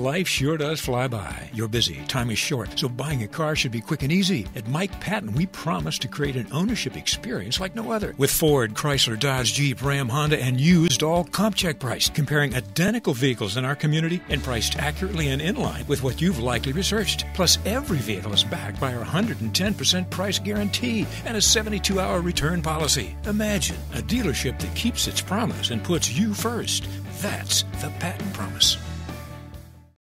life sure does fly by. You're busy, time is short, so buying a car should be quick and easy. At Mike Patton, we promise to create an ownership experience like no other. With Ford, Chrysler, Dodge, Jeep, Ram, Honda, and used all CompCheck priced, comparing identical vehicles in our community and priced accurately and in line with what you've likely researched. Plus, every vehicle is backed by our 110% price guarantee and a 72 hour return policy. Imagine a dealership that keeps its promise and puts you first. That's the Patton Promise.